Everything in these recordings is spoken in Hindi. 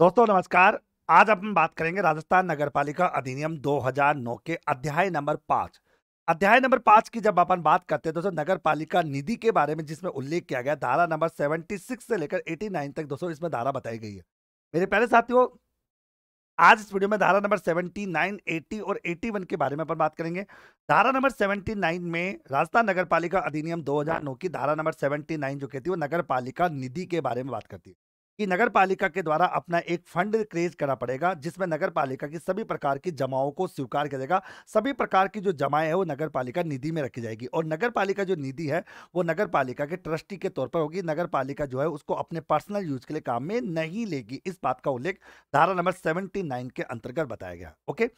दोस्तों नमस्कार। आज अपन बात करेंगे राजस्थान नगरपालिका अधिनियम 2009 के अध्याय नंबर पाँच। अध्याय नंबर पाँच की जब अपन बात करते हैं दोस्तों नगर पालिका निधि के बारे में जिसमें उल्लेख किया गया धारा नंबर 76 से लेकर 89 तक दोस्तों इसमें धारा बताई गई है। मेरे पहले साथियों आज इस वीडियो में धारा नंबर 79, 80 और 81 के बारे में अपन बात करेंगे। धारा नंबर 79 में राजस्थान नगर पालिका अधिनियम 2009 की धारा नंबर 79 जो कहती है वो नगर पालिका निधि के बारे में बात करती है। कि नगर पालिका के द्वारा अपना एक फंड क्रिएट करना पड़ेगा, जिसमें नगर पालिका की सभी प्रकार की जमाओं को स्वीकार जाएगा सभी प्रकार की जो जमाएँ है, वो नगर पालिका निधि में रखी जाएगी। और नगर पालिका जो निधि है, वो नगर पालिका के ट्रस्टी के तौर पर होगी। नगर पालिका जो है, उसको अपने पर्सनल यूज़ के लिए काम में नहीं लेगी। इस बात का उल्लेख धारा नंबर सेवेंटी के अंतर्गत बताया गया। ओके?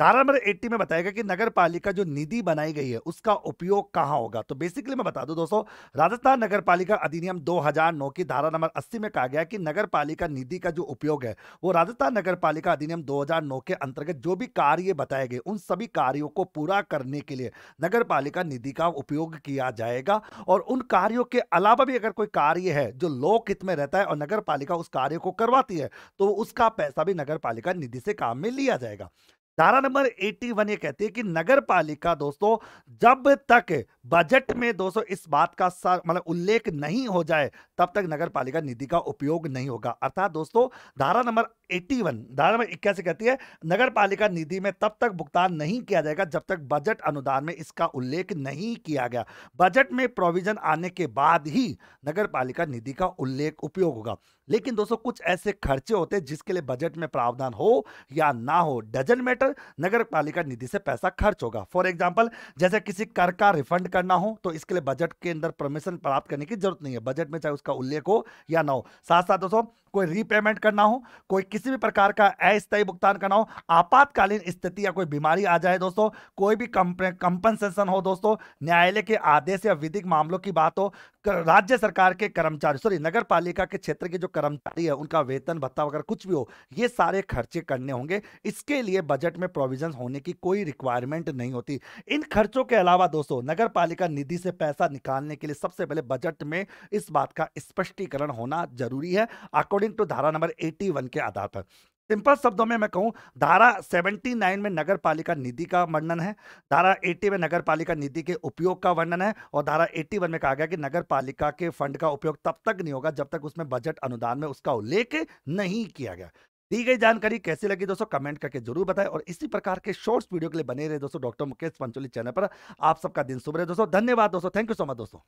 धारा नंबर 80 में बताएगा कि नगर पालिका जो निधि बनाई गई है, उसका उपयोग कहाँ होगा? तो बेसिकली मैं बता दूँ दोस्तों, राजस्थान नगर पालिका अधिनियम 2009 की धारा नंबर 80 में कहा गया कि नगर पालिका निधि का जो उपयोग है, वो राजस्थान नगर पालिका अधिनियम 2009 के अंतर्गत जो भी कार्य बताए गए, उन सभी कार्यों को पूरा करने के लिए नगर पालिका निधि का उपयोग किया जाएगा और उन कार्यों के अलावा भी अगर कोई कार्य है जो लोकहित में रहता है और नगर पालिका उस कार्य को करवाती है तो उसका पैसा भी नगर पालिका निधि से काम में लिया जाएगा। धारा नंबर 81 ये कहती है कि नगर पालिका दोस्तों जब तक बजट में दोस्तों इस बात का मतलब उल्लेख नहीं हो जाए, तब तक नगर पालिका निधि का उपयोग नहीं होगा। अर्थात दोस्तों, धारा नंबर 81 धारा नंबर इक्यासी कहती है नगर पालिका निधि में तब तक भुगतान नहीं किया जाएगा जब तक बजट अनुदान में इसका उल्लेख नहीं किया गया। बजट में प्रोविज़न आने के बाद ही नगर पालिका निधि का उल्लेख उपयोग होगा। लेकिन दोस्तों, कुछ ऐसे खर्चे होते हैं जिसके लिए बजट में प्रावधान हो या ना हो डजन मैटर नगर पालिका निधि से पैसा खर्च होगा। फॉर एग्ज़ाम्पल जैसे किसी कर का रिफंड करना हो तो इसके लिए बजट के अंदर परमिशन प्राप्त करने की ज़रूरत नहीं है। बजट में चाहे उसका उल्लेख हो या ना हो। साथ साथ दोस्तों, कोई रीपेमेंट करना हो, कोई किसी भी प्रकार का अस्थायी भुगतान करना हो, आपातकालीन स्थिति या कोई बीमारी आ जाए दोस्तों, कोई भी कंपनसेशन हो दोस्तों, न्यायालय के आदेश या विधिक मामलों की बात हो राज्य सरकार के कर्मचारी सॉरी नगर पालिका के क्षेत्र के जो कर्मचारी है, उनका वेतन, भत्ता वगैरह कुछ भी हो, ये सारे खर्चे करने होंगे। इसके लिए बजट में प्रोविज़न होने की कोई रिक्वायरमेंट नहीं होती। इन खर्चों के अलावा दोस्तों नगर पालिका निधि से पैसा निकालने के लिए सबसे पहले बजट में इस बात का स्पष्टीकरण होना ज़रूरी है अकॉर्डिंग टू धारा नंबर एटी के आधार पर। सिंपल शब्दों में मैं कहूँ, धारा 79 में नगर पालिका निधि का वर्णन है, धारा 80 में नगर पालिका निधि के उपयोग का वर्णन है, और धारा 81 में कहा गया कि नगर पालिका के फंड का उपयोग तब तक नहीं होगा जब तक उसमें बजट अनुदान में उसका उल्लेख नहीं किया गया। दी गई जानकारी कैसी लगी दोस्तों? कमेंट करके ज़रूर बताएँ और इसी प्रकार के शॉर्ट्स वीडियो के लिए बने रहे दोस्तों डॉक्टर मुकेश पंचोली चैनल पर। आप सबका दिन शुभ रहे दोस्तों। धन्यवाद दोस्तों। थैंक यू सो मच दोस्तों।